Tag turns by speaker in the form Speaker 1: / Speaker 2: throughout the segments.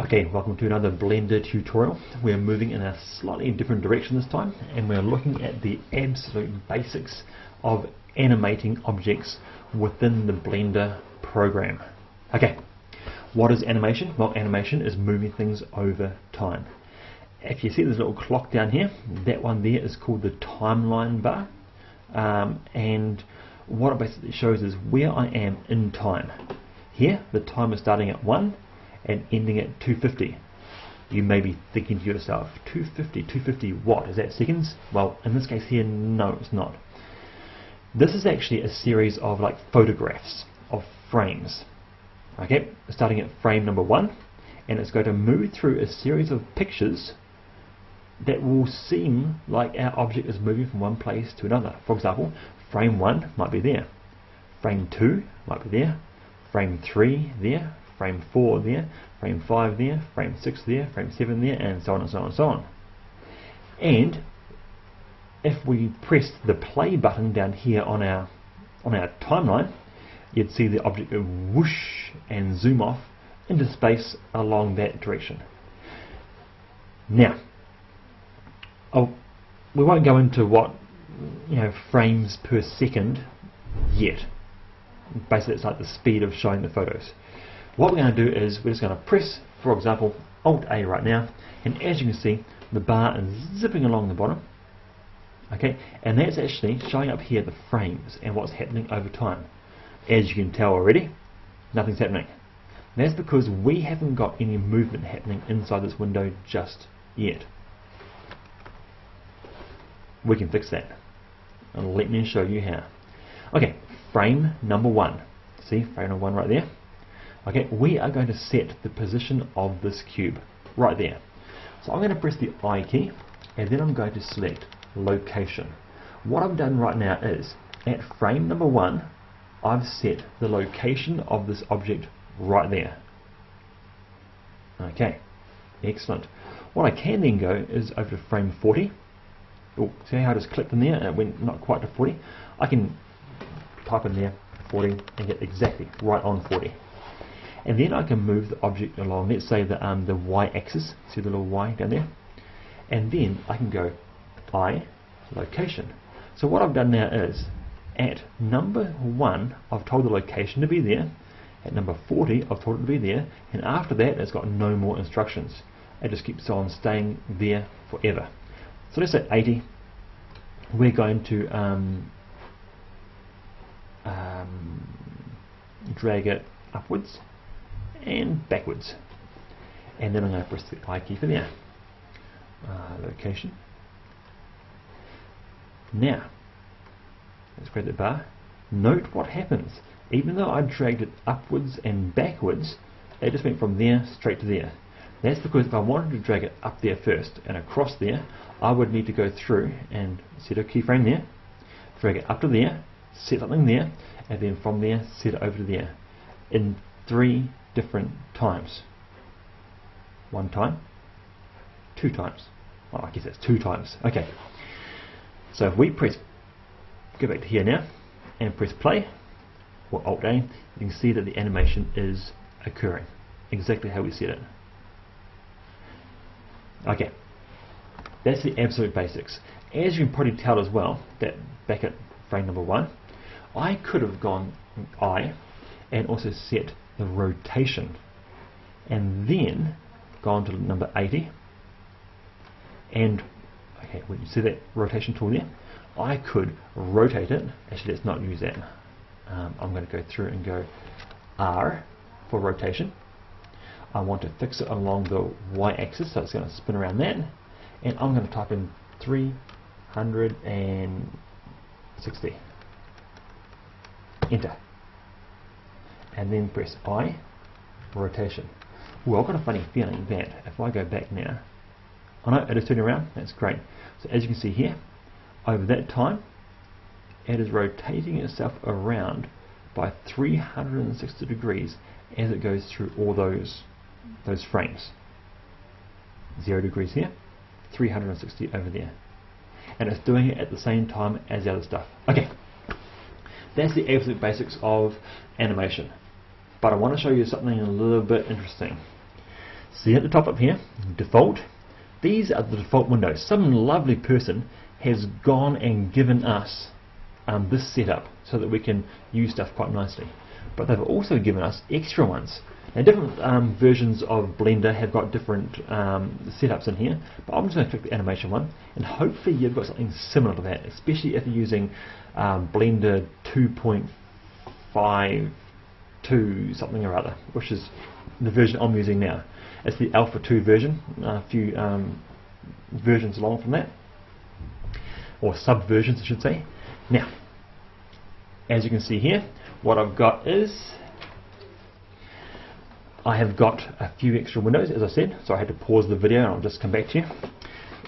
Speaker 1: Okay, welcome to another Blender tutorial. We're moving in a slightly different direction this time and we're looking at the absolute basics of animating objects within the Blender program. Okay, what is animation? Well, animation is moving things over time. If you see this little clock down here, that one there is called the timeline bar um, and what it basically shows is where I am in time. Here, the time is starting at 1 and ending at 250. You may be thinking to yourself, 250, 250 what? Is that seconds? Well, in this case here, no, it's not. This is actually a series of like photographs of frames. Okay, starting at frame number one, and it's going to move through a series of pictures that will seem like our object is moving from one place to another. For example, frame 1 might be there, frame 2 might be there, frame 3 there, frame 4 there, frame 5 there, frame 6 there, frame 7 there, and so on and so on and so on. And if we press the play button down here on our on our timeline, you'd see the object whoosh and zoom off into space along that direction. Now, oh, we won't go into what you know frames per second yet. Basically, it's like the speed of showing the photos. What we're going to do is we're just going to press, for example, Alt A right now, and as you can see, the bar is zipping along the bottom. Okay, and that's actually showing up here the frames and what's happening over time. As you can tell already, nothing's happening. That's because we haven't got any movement happening inside this window just yet. We can fix that. And let me show you how. Okay, frame number one. See, frame number one right there. Okay, we are going to set the position of this cube right there. So I'm going to press the I key and then I'm going to select location. What I've done right now is at frame number one I've set the location of this object right there. Okay, excellent. What I can then go is over to frame 40. Oh, see how I just clicked in there and it went not quite to 40? I can type in there 40 and get exactly right on 40 and then I can move the object along. Let's say the um, the y-axis see the little y down there? And then I can go I location. So what I've done now is at number 1 I've told the location to be there. At number 40 I've told it to be there. And after that it's got no more instructions. It just keeps on staying there forever. So let's say 80 we're going to um, um, drag it upwards and backwards. And then I'm going to press the I key for there. Uh, location. Now, let's grab the bar. Note what happens. Even though I dragged it upwards and backwards, it just went from there straight to there. That's because if I wanted to drag it up there first and across there, I would need to go through and set a keyframe there, drag it up to there, set something there, and then from there set it over to there. In three different times. One time, two times. Well, I guess that's two times. Okay. So if we press, go back to here now, and press play, or Alt A, you can see that the animation is occurring. Exactly how we set it. Okay. That's the absolute basics. As you can probably tell as well, that back at frame number one, I could have gone I and also set the rotation. And then go on to number 80 and okay when you see that rotation tool there I could rotate it. Actually let's not use that. Um, I'm going to go through and go R for rotation. I want to fix it along the y-axis so it's going to spin around that. And I'm going to type in 360 enter and then press I rotation. Well, I've got a funny feeling that if I go back now, I know it is turning around, that's great. So as you can see here, over that time, it is rotating itself around by 360 degrees as it goes through all those those frames. Zero degrees here, 360 over there. And it's doing it at the same time as the other stuff. Okay, that's the absolute basics of animation but I want to show you something a little bit interesting. See at the top up here, default. These are the default windows. Some lovely person has gone and given us um, this setup so that we can use stuff quite nicely. But they've also given us extra ones. Now different um, versions of Blender have got different um, setups in here, but I'm just going to click the animation one, and hopefully you've got something similar to that, especially if you're using um, Blender 2.5 2 something or other, which is the version I'm using now. It's the Alpha 2 version, a few um, versions along from that, or subversions I should say. Now, as you can see here, what I've got is I have got a few extra windows, as I said, so I had to pause the video and I'll just come back to you.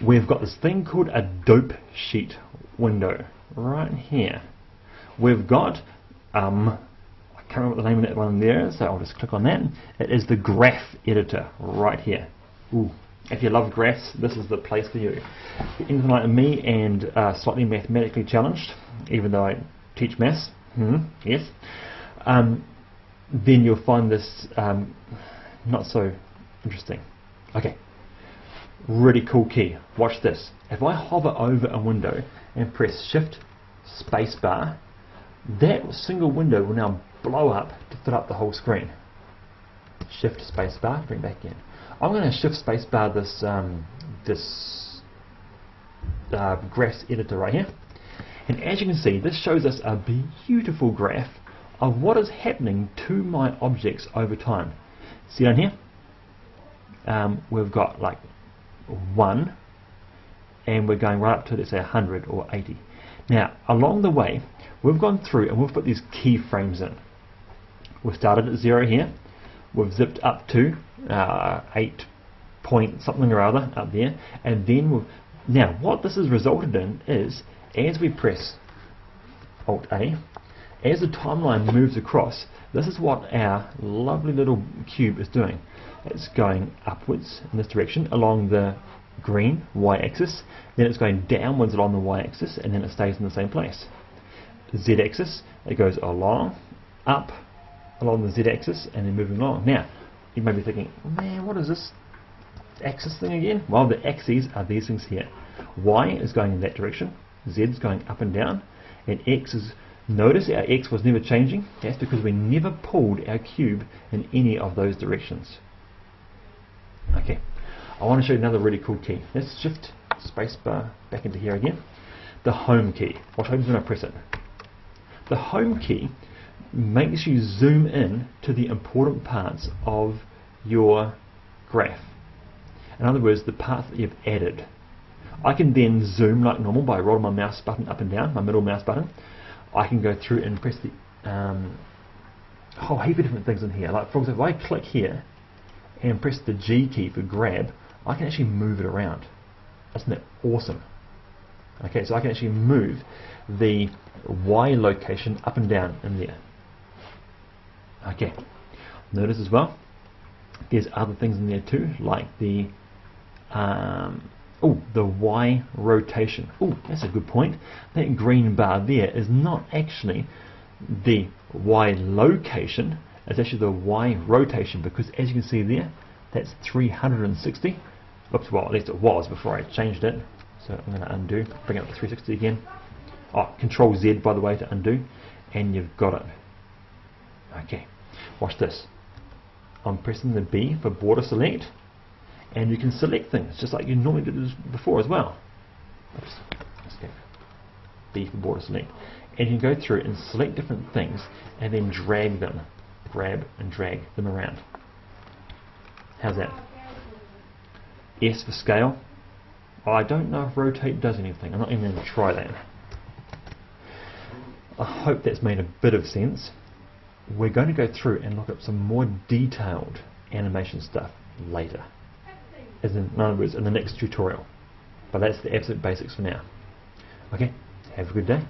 Speaker 1: We've got this thing called a dope sheet window right here. We've got um, can't remember the name of that one there so I'll just click on that. It is the graph editor right here. Ooh, if you love graphs, this is the place for you. Anything like me and uh, slightly mathematically challenged, even though I teach maths, hmm, yes, um, then you'll find this um, not so interesting. Okay, really cool key. Watch this. If I hover over a window and press Shift Spacebar, that single window will now blow up to fill up the whole screen. Shift Spacebar, bring back in. I'm going to Shift Spacebar this um, this uh, graphs editor right here, and as you can see, this shows us a beautiful graph of what is happening to my objects over time. See down here? Um, we've got like 1 and we're going right up to let's say 100 or 80. Now along the way we've gone through and we've put these keyframes in. We've started at 0 here, we've zipped up to uh, 8 point something or other up there and then we've now what this has resulted in is as we press Alt A as the timeline moves across, this is what our lovely little cube is doing. It's going upwards in this direction along the green y-axis, then it's going downwards along the y-axis, and then it stays in the same place. Z-axis, it goes along, up along the z-axis, and then moving along. Now, you may be thinking, man, what is this axis thing again? Well, the axes are these things here. Y is going in that direction, Z is going up and down, and X is Notice our x was never changing. That's because we never pulled our cube in any of those directions. Okay, I want to show you another really cool key. Let's shift spacebar back into here again. The home key. What happens when I press it? The home key makes you zoom in to the important parts of your graph. In other words, the parts that you've added. I can then zoom like normal by rolling my mouse button up and down, my middle mouse button. I can go through and press the um, whole heap of different things in here. Like for example, if I click here and press the G key for grab, I can actually move it around. Isn't that awesome? Okay, so I can actually move the Y location up and down in there. Okay, notice as well, there's other things in there too, like the um, Oh, the Y rotation. Oh, that's a good point. That green bar there is not actually the Y location, it's actually the Y rotation because as you can see there, that's 360. Oops, well at least it was before I changed it. So I'm going to undo, bring up to 360 again. Oh, Control Z by the way to undo, and you've got it. Okay, watch this. I'm pressing the B for border select and you can select things just like you normally did before as well. Oops, escape. B for border select. And you can go through and select different things and then drag them, grab and drag them around. How's that? S for scale. I don't know if rotate does anything. I'm not even going to try that. I hope that's made a bit of sense. We're going to go through and look up some more detailed animation stuff later as in, in other words, in the next tutorial. But that's the absolute basics for now. Okay, have a good day.